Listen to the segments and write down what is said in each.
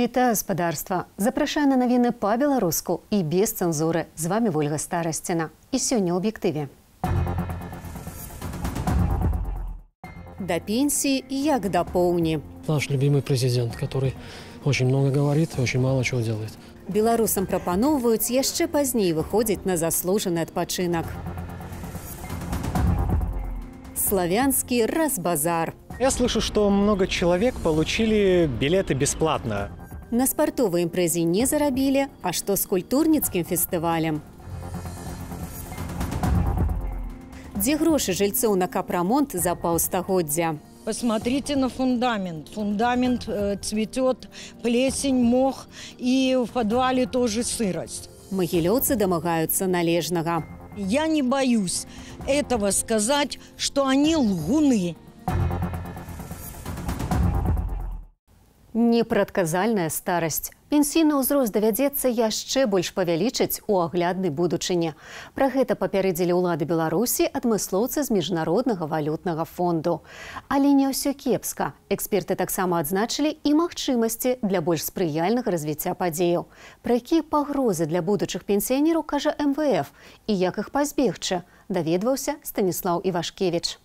Вітаю спадарства. Запрашаю на навіны па-беларуску і без цэнзуры. З вами Вольга Старасціна. І сёння ў аб'ектыве. Да пенсии як да поўні. Наш любимый президент, который очень много говорит и очень мало чего делает. Беларусам прапаноўваюць яшчэ пазней выходзіць на заслужаны адпачынак. Славянскі разбазар. Я слышу, что много человек получили билеты бесплатно. На спартовай імпрэзе не зарабілі, а што з культурніцкім фестывалем. Дзе грошы жыльцоў на капрамонт за паўстагоддзя. Посмотрите на фундамент. Фундамент э, цветет, плесень, мох, и в подвале тоже сырость. Магілёўцы дамагаюцца належнага. Я не боюсь этого сказать, что они лгуны. Непрадказальная старасць. Пенсійны ўзрост давядзецца яшчэ больш павялічыць у агляднай будучыні. Пра гэта папярэдзілі ўлады Беларусі адмыслоўцы з міжнароднага валютнага фонду. Але не ўсё кепска. Эксперты таксама адзначылі і магчымасці для больш спрыяльнага развіцця падзеяў. Пра якія пагрозы для будучых пенсіянераў кажа МВФ і як іх пазбегчы, даведваўся Станіслаў Івашкевіч.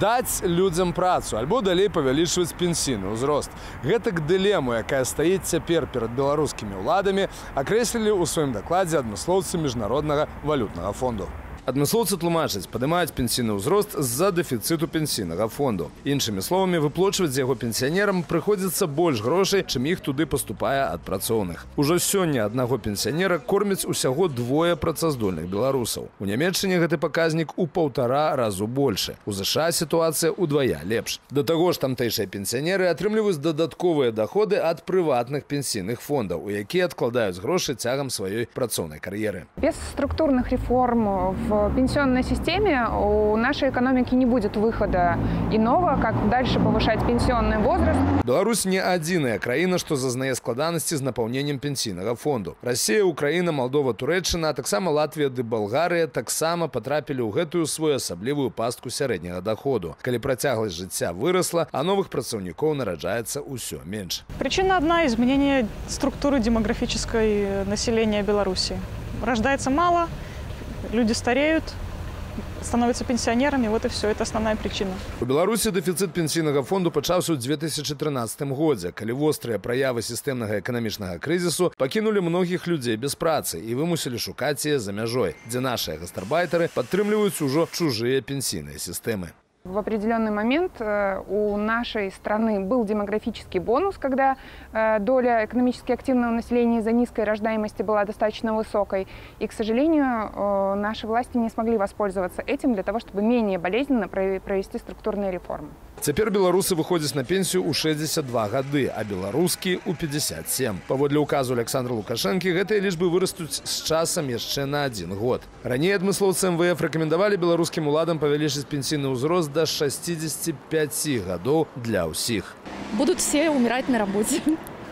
Даць людзям працу альбо далей павялічваць пенсійны ўзрост. Гэтак дылему якая стаіць цяпер перад беларускімі ўладамі акрэслілі ў сваім дакладзе адмыслоўцы міжнароднага валютнага фонду Адмыслоўцы тлумачаць, падымаюць пенсійны ўзрост з-за дэфіцыту пенсійнага фонду. Іншымі словамі выплочваць яго пенсіянерам прыходзіцца больш грошай, чым іх туды паступае ад працоўных. Ужо сёння аднаго пенсіянера кормяць усяго двое працаздольных беларусаў. У нямецчыне гэты паказнік у паўтара разу больше. У ЗША сітуацыя ўдвая лепш. Да таго ж тамтэйшыя пенсіянеры атрымліваюць дадатковыя даходы ад прыватных пенсійных фондаў, у якія адкладаюць грошы цягам сваёй працоўнай кар'еры. Без структурных реформ в в пенсионной системе у нашей экономики не будет выхода иного, как дальше повышать пенсионный возраст. Беларусь не адзіная краіна, што зазнае складанасці з напаўненнем пенсійнага фонду. Расія, Украіна, Малдова, Турэччына, а таксама Латвія ды Балгарыя таксама патрапілі ў гэтую своеасаблівую пастку сярэдняга доходу. Калі працягласць жыцця вырасла, а новых працаўнікоў нараджаецца ўсё менш. Причина одна – изменение структуры демографической населения Беларуси. Рождается мало, люди стареют, становятся пенсионерами, вот и все, это основная причина. У Беларусі дэфіцыт пенсійнага фонду пачаўся ў 2013 годзе, калі вострыя праявы сістэмнага эканамічнага крызісу пакінулі многіх людзей без працы і вымусілі шукаць яе за мяжой, дзе нашыя гастарбайтары падтрымліваюць ужо чужыя пенсійныя сістэмы. в определенный момент э, у нашей страны был демографический бонус, когда э, доля экономически активного населения из-за низкой рождаемости была достаточно высокой. И, к сожалению, э, наши власти не смогли воспользоваться этим для того, чтобы менее болезненно провести структурные реформы. Цяпер беларусы выходзяць на пенсію ў 62 гады, а беларускі ў 57. Паводле указу Александра Лукашэнкі гэтыя лічбы вырастуць з часам яшчэ на адзін год. Раней адмыслоўцы МВФ рэкамендавалі беларускім уладам павялічыць пенсійны ўзрост до 65 годов для всех. Будут все умирать на работе.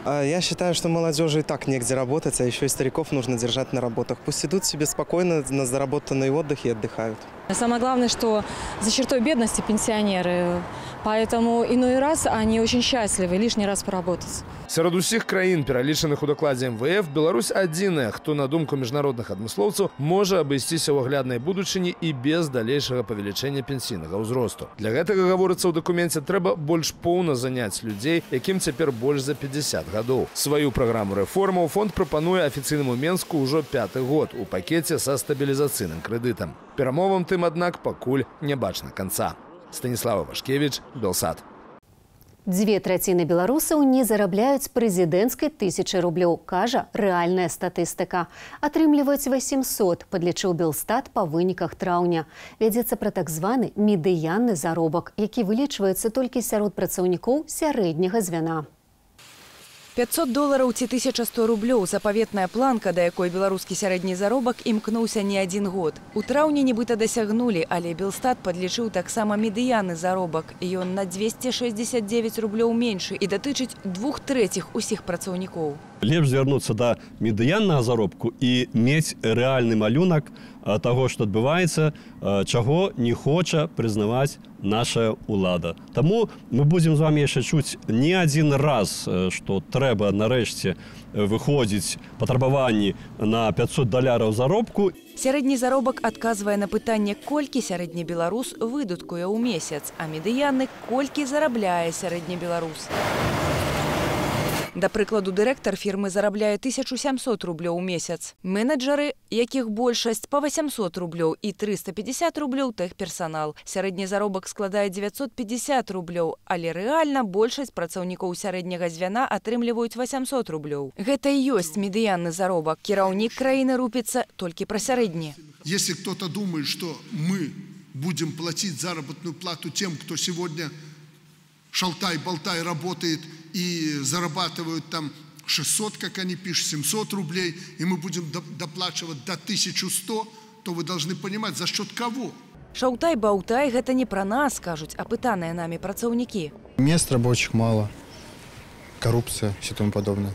Я считаю, что молодежи и так негде работать, а еще и стариков нужно держать на работах. Пусть идут себе спокойно на заработанный отдых и отдыхают. Самое главное, что за чертой бедности пенсионеры, поэтому иной раз они очень счастливы лишний раз поработать. Сярод усіх краін, пералічаных у дакладзе МВФ, Беларусь адзіная, хто на думку міжнародных адмыслоўцаў можа абысціся ў агляднай будучыні і без далейшага павелічэння пенсійнага ўзросту. Для гэтага гаворыцца ў дакуменце трэба больш поўна заняць людзей, якім цяпер больш за 50 гадоў. Сваю праграму рэформаў фонд прапануе афіцыйнаму Менску ўжо пяты год у пакеце са стабілізацыйным крэдытам. Перамовам тым, аднак, пакуль не бачна канца. Станіслава Вашкевіч, Белсад. Дзве траціны беларусаў не зарабляюць прэзідэнцкай тысячы рублёў, кажа рэальная статыстыка. Атрымліваюць 800, падлічыў Белстат па выніках траўня. Вядзецца пра так званы медыянны заробак, які вылічваецца толькі сярод працаўнікоў сярэдняга звяна. 500 долараў ці 1100 рублёў запаветная планка, да якой беларускі сярэдні заробак імкнуўся не адзін год. У траўні нібыта дасягнулі, але Белстат падлічыў таксама медыяны заробак. Ён на 269 рублёў меншы і датычыць двух трэціх усіх працаўнікоў. Лепш звярнуцца да медыяннага заробку і мець рэальны малюнак а, таго, што адбываецца, а, чаго не хоча прызнаваць наша ўлада. Таму мы будзем з вами яшчэ чуць не адзін раз, э, што трэба нарэшце выходзіць патрабаванні на 500 даляраў заробку Сярэдні заробак адказвае на пытанне, колькі сярэдні беларус выдаткуе ў месяц, а медыяны колькі зарабляе сярэдні беларус. Да прыкладу, дырэктар фірмы зарабляе 1700 рублёў у месяц. Менеджары, якіх большасць па 800 рублёў і 350 рублёў тэхперсанал. Сярэдні заробак складае 950 рублёў, але рэальна большасць працаўнікоў сярэдняга звяна атрымліваюць 800 рублёў. Гэта і ёсць медыянны заробак. Кіраўнік краіны рупіцца толькі пра сярэдні. Если кто-то думает, что мы будем платить заработную плату тем, кто сегодня шалтай-болтай работает и зарабатывают там 600, как они пишут, 700 рублей, и мы будем доплачивать до 1100, то вы должны понимать, за счет кого. Шаўтай-баўтай гэта не пра нас, кажуць, а пытаныя намі працаўнікі. Мест рабочих мало, коррупция и тому подобное.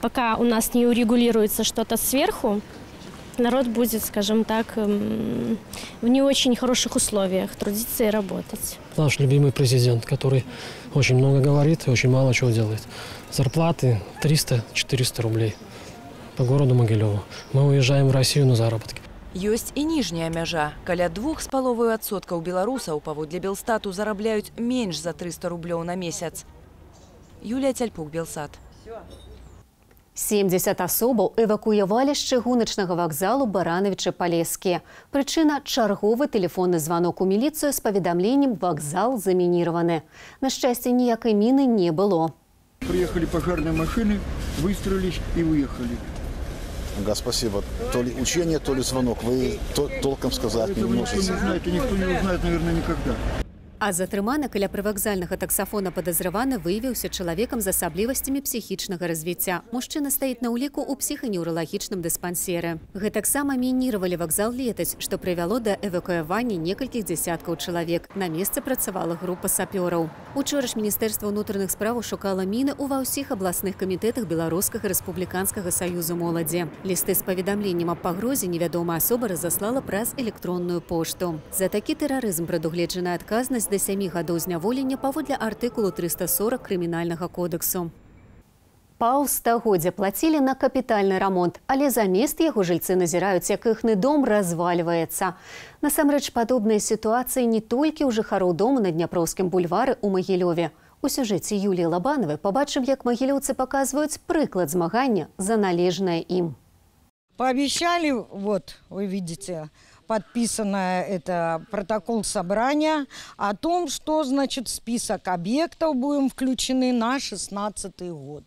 Пока у нас не урегулируется что-то сверху, народ будет, скажем так, в не очень хороших условиях трудиться и работать. Наш любимый президент, который очень много говорит и очень мало чего делает. Зарплаты 300-400 рублей по городу Могилеву. Мы уезжаем в Россию на заработки. Ёсць і ніжняя мяжа. Каля двух з паловаю адсоткаў беларусаў паводле белстату зарабляюць менш за 300 рублёў на месяц. Юлія Цяльпук, Белсат. 70 асобаў эвакуявалі з чыгуначнага вакзалу баранавіча палескі. Прычына чарговы тэлефонны званок у міліцыю з паведамленнем вакзал замінированы. На шчасце ніякай міны не было. Приехали пожарные машины, выстроились и уехали. Ага, спасибо. То ли учение, то ли звонок. Вы то, толком сказать Этого не никто можете. не знает, и никто не узнает, наверное, никогда. А затрыманы каля прывакзальнага таксафона падазраваны выявіўся чалавекам з асаблівасцямі псіхічнага развіцця. Мужчына стаіць на ўліку ў псіханеўралагічным дыспансеры. Гэтаксама мініравалі вакзал летась, што прывяло да эвакуявання некалькіх дзясяткаў чалавек. На месцы працавала група сапёраў. Учора ж міністэрства ўнутраных справаў шукала міны ў ва ўсіх абласных камітэтах беларускага рэспубліканскага саюзу моладзі. Лісты з паведамленнем аб пагрозе невядомая асоба разаслала праз электронную пошту. За такі тэрарызм прадугледжаная адказнасць да 7 гадоў зняволення паводле артыкулу 340 крымінальнага кодексу. Паўстагоддзя плацілі на капітальны рамонт, але замест яго жыльцы назіраюць, як іхны дом развальваецца. Насамрэч падобныя сітуацыі не толькі ў жыхароў дома на дняпроўскім бульвары ў Магілёве. У сюжэце Юліі Лабанавай пабачым, як магілёўцы паказваюць прыклад змагання за належнае ім. Пообещали, вот, вы видите, подписанное это протокол собрания о том, что, значит, список объектов будем включены на 16 год.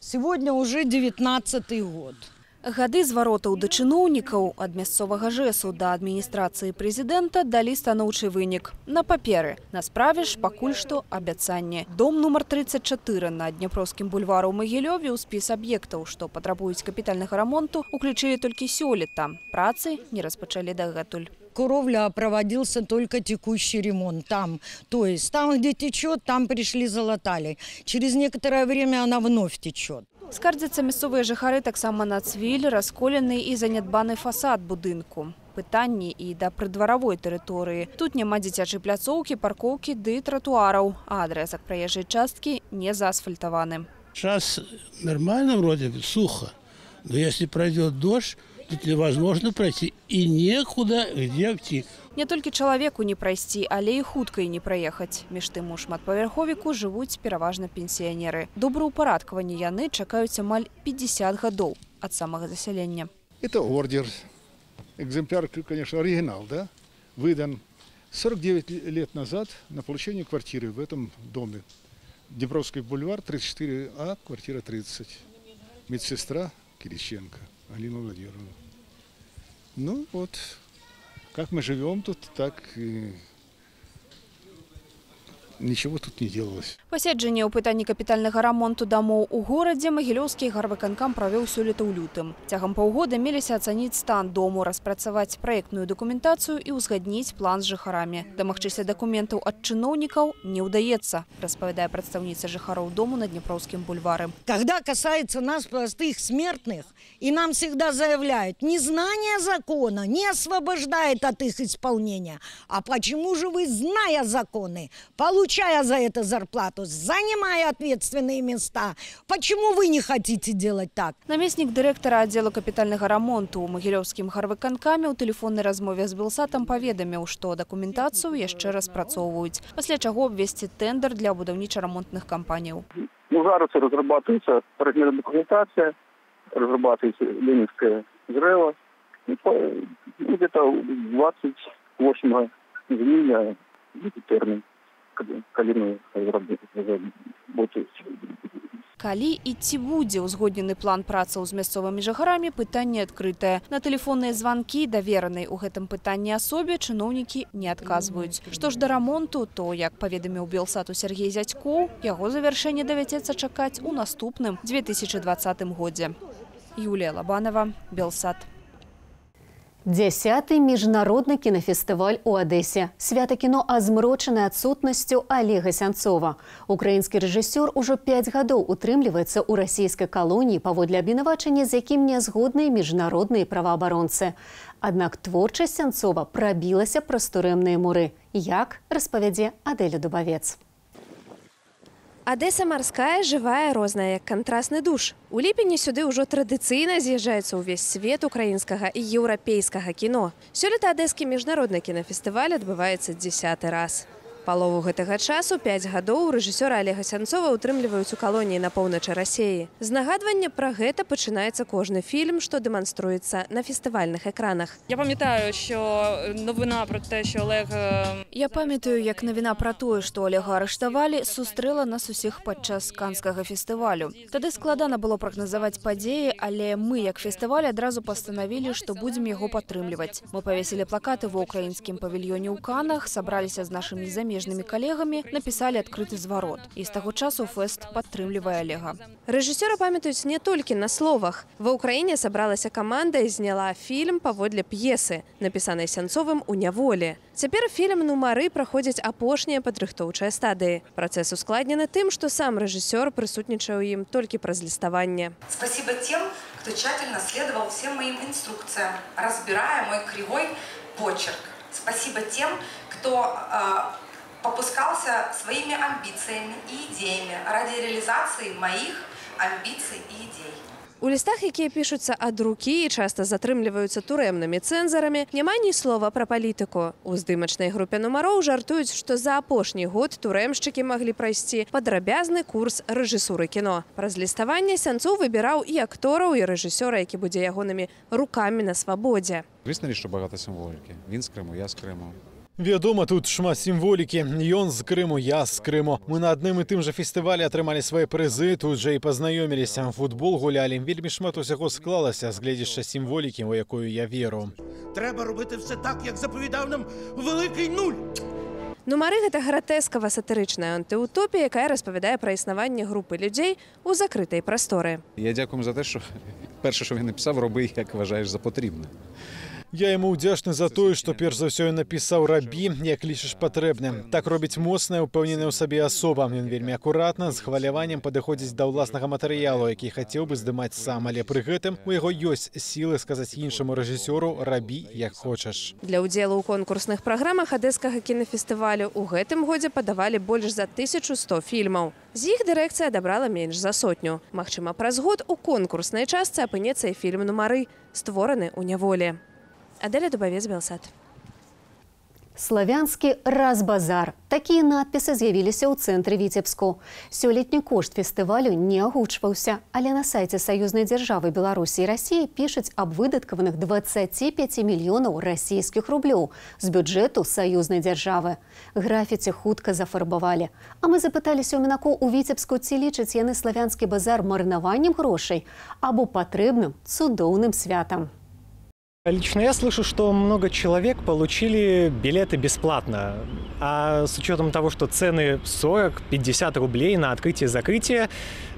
Сегодня уже 19 год. Гады зваротаў да чыноўнікаў ад мясцовага жэсу да адміністрацыі прэзідэнта далі станоўчы вынік. На паперы. На справе ж пакуль што абяцанне. Дом нумар 34 на Дняпроўскім бульвару Магілёве ў спіс аб'ектаў, што патрабуюць капітальнага рамонту, уключылі толькі сёлета. Працы не распачалі дагэтуль. Кровля проводился только текущий ремонт там. То есть там, где течет, там пришли залатали. Через некоторое время она вновь течет. Скардзяцца мясцовыя жыхары таксама на цвіль, расколены і занядбаны фасад будынку. Пытанні і да прыдваравой тэрыторыі. Тут няма дзіцячай пляцоўкі, паркоўкі ды тратуараў, а адрэзак праезжай часткі не заасфальтаваны. Сейчас нормально вроде бы, сухо. Но если пройдет дождь, тут невозможно пройти. И некуда где идти. Не толькі чалавеку не прайсці, але і хутка і не праехаць. Між тым у шматпавярховіку жывуць пераважна пенсіянеры. Добраўпарадкаванне яны чакаюць амаль 50 гадоў ад самага засялення. Это ордер. Экземпляр, конечно, оригинал, да? Выдан 49 лет назад на получение квартиры в этом доме. Днепровский бульвар, 34А, квартира 30. Медсестра Кириченко Алина Владимировна. Ну вот, как мы живем тут, так и ничего тут не делалось. Паседжанне ў пытанні капітальнага рамонту дамоў у горадзе магілёўскі гарвыканкам правёў сёлета ў лютым. Цягам паўгода меліся ацаніць стан дому, распрацаваць праектную дакументацыю і ўзгадніць план з жыхарамі. Дамагчыся дакументаў ад чыноўнікаў не ўдаецца, распавядае прадстаўніца жыхароў дому на Днепровскім бульвары. Когда касается нас, простых смертных, и нам всегда заявляют, незнание закона не освобождает от их исполнения. А почему же вы, зная законы, получая за это зарплату, занимая ответственные места, почему вы не хотите делать так? Намеснік дырэктара аддзелу капітальнага рамонту ў магілёўскім гарвыканкаме ў тэлефоннай размове з белсатам паведаміў, што дакументацыю яшчэ распрацоўваюць, пасля чаго абвесці тэндер для будаўніча-рамонтных кампаніяў. Ну, зараз разрабатывается проектная документация, разрабатывается ленинское древо. И по- ну, где-то 28 июня будет термин, Когда- когда мы будете Калі і ці будзе ўзгоднены план працаў з мясцовымі жыхарамі, пытанне адкрытае. На тэлефонныя званкі даверанай у гэтым пытанні асобе чыноўнікі не адказваюць. Што ж да рамонту, то, як паведаміў Белсату Сергей Зядзькоў, яго завяршэнне давядзецца чакаць у наступным 2020 годзе. Юлія Лабанова, Белсат. Дзясяты міжнародны кінафестываль у Адэсе. Свята кіно азмрочанай адсутнасцю Олега Сянцова. Украінскі рэжысёр ужо 5 гадоў утрымліваецца ў расійскай калоніі паводле абвінавачання, з якім не згодныя міжнародныя праваабаронцы. Аднак творчасць Сянцова прабілася праз турэмныя муры. Як распавядзе Адэля Дубавец. Адэса марская жывая розная як кантрасны душ. У ліпені сюды ўжо традыцыйна з'язджаецца ўвесь свет украінскага і еўрапейскага кіно. Сёлета адэскі міжнародны кінафестываль адбываецца дзясяты раз. Палову гэтага часу 5 гадоў рэжысёра Олега Сянцова утрымліваюць у калоніі на поўначы рассеі. З нагадвання пра гэта пачынаецца кожны фільм, што дэманструецца на фестывальных экранах. Я пам'ятаю, що новина про те, що Олег Я памятаю, як навіна пра тое, што Олега арыштавалі, сустрэла нас усіх падчас канскага фестывалю. Тады складана было прагназаваць падзеі, але мы, як фестываль, адразу пастанавілі, што будзем яго падтрымліваць. Мы павесілі плакаты ва ўкраінскім павільёне ў канах, сабраліся з нашымі замежнымі калегамі, напісалі адкрыты зварот. І з таго часу фэст падтрымлівае Олега. Рэжысёра памятаюць не толькі на словах. Ва ўкраіне сабралася каманда і зняла фільм паводле п'есы, напісанай сянцовым у няволі. Цяпер фільм нумары праходзяць апошнія падрыхтоўчыя стадыі. Працэс ускладнены тым, што сам рэжысёр прысутнічаў у ім толькі праз ліставанне. Спасибо тем, кто тщательно следовал всем моим инструкциям, разбирая мой кривой почерк. Спасибо тем, кто э, попускался своими амбициями и идеями ради реализации моих амбиций и идей. У лістах, якія пішуцца ад рукі і часта затрымліваюцца турэмнымі цэнзарамі, няма ні слова пра палітыку. У здымачнай групе нумароў жартуюць, што за апошні год турэмшчыкі маглі прайсці падрабязны курс рэжысуры кіно. Праз ліставанне сянцоў выбіраў і актораў і рэжысёра, які будзе ягонымі рукамі на свабодзе. Звісно, що багато символіки. Він з Криму, я з Криму. Вядома, тут шмат сімволікі. Ён з Крыму, я з Крыму. Мы на адным і тым жа фестывалі атрымалі свае прызы, тут жа і пазнаёміліся. Футбол гулялі. Вельмі шмат усяго склалася з гледзяшча сімволікі, у якую я веру. Треба робити все так, як заповідав нам великий нуль. Нумары гэта гратэскава сатырычная антыутопія, якая распавядае пра існаванне групы людзей у закрытай прасторы. Я дякую за те, що перше, що він написав, роби, як вважаєш за потрібне. Я яму ўдзячны за тое, што перш за ўсё ён напісаў рабі, як лічыш патрэбным. Так робіць моцная, упэўненая ў сабе асоба. Ён вельмі акуратна, з хваляваннем падыходзіць да ўласнага матэрыялу, які хацеў бы здымаць сам, але пры гэтым у яго ёсць сілы сказаць іншаму рэжысёру рабі як хочаш. Для ўдзелу ў конкурсных праграмах адэскага кінафестывалю ў гэтым годзе падавалі больш за 1100 фільмаў. З іх дырэкцыя адабрала менш за сотню. Магчыма, праз год у конкурснай частцы апынецца і фільм нумары, створаны ў няволі. Адэля Дубавец Белсад. Славянскі разбазар. Такія надпісы з'явіліся ў цэнтры Віцебску. Сёлетні кошт фестывалю не агучваўся, але на сайце саюзнай дзяржавы Беларусі і рассіі пішуць аб выдаткаваных 25 мільёнаў расійскіх рублёў з бюджэту саюзнай дзяржавы. Графіці хутка зафарбавалі. А мы запыталіся ў мінакоў у Віцебску, ці лічаць яны славянскі базар марнаваннем грошай або патрэбным цудоўным святам. Лично я слышу, что много человек получили билеты бесплатно. А с учетом того, что цены 40-50 рублей на открытие-закрытие,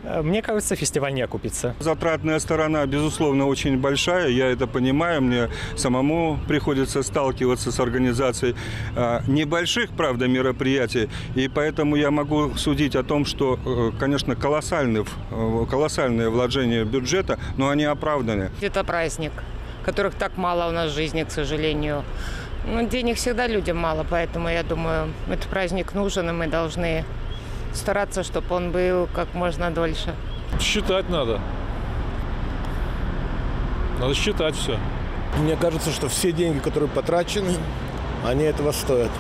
э, мне кажется, фестиваль не окупится. Затратная сторона, безусловно, очень большая. Я это понимаю. Мне самому приходится сталкиваться с организацией а, небольших, правда, мероприятий. И поэтому я могу судить о том, что, э, конечно, колоссальные, э, колоссальные вложения бюджета, но они оправданы. Это праздник, которых так мало у нас в жизни, к сожалению. Ну, денег всегда людям мало, поэтому я думаю, этот праздник нужен, и мы должны стараться, чтобы он был как можно дольше. Считать надо. Надо считать все. Мне кажется, что все деньги, которые потрачены, они этого стоят.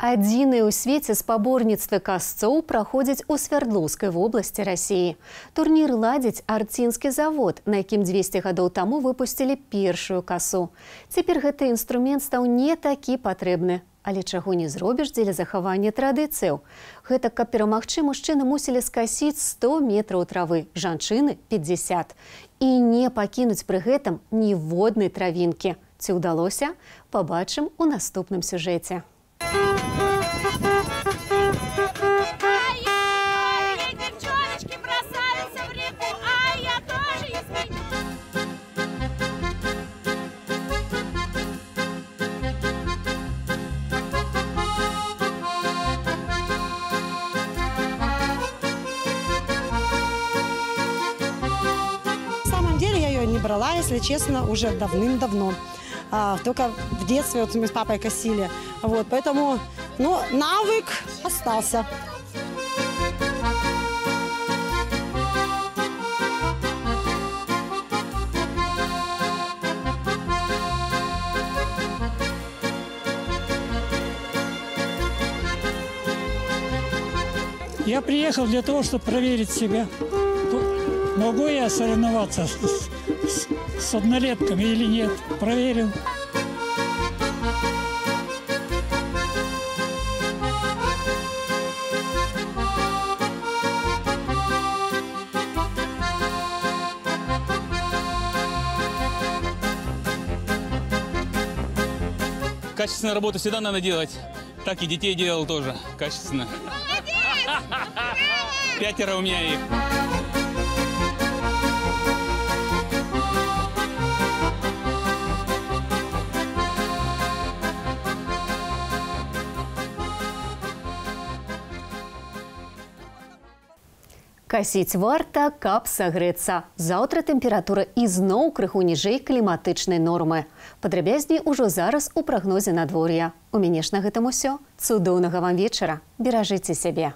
Адзіны ў свеце спаборніцтвы касцоў праходзяць у свярдлоўскай вобласці рассіі. Турнір ладзіць арцінскі завод, на якім 200 гадоў таму выпусцілі першую касу. Цяпер гэты інструмент стаў не такі патрэбны. Але чаго не зробіш дзеля захавання традыцыяў. Гэта каб перамагчы мужчыны мусілі скасіць 100 метраў травы, жанчыны 50 і не пакінуць пры гэтым ніводнай травінкі. Ці ўдалося, пабачым у наступным сюжэце. Не брала, если честно, уже давным-давно. А, только в детстве вот мы с папой косили. Вот, поэтому, ну, навык остался. Я приехал для того, чтобы проверить себя. Могу я соревноваться с, с- с однолетками или нет? Проверил. Качественную работу всегда надо делать. Так и детей делал тоже качественно. Пятеро у меня их. Касіць варта, каб сагрэцца. Заўтра тэмпература ізноў крыху ніжэй кліматычнай нормы. Падрабязней ужо зараз у прагнозе надвор'я. У мяне ж на гэтым усё. Цудоўнага вам вечара. Беражыце сябе.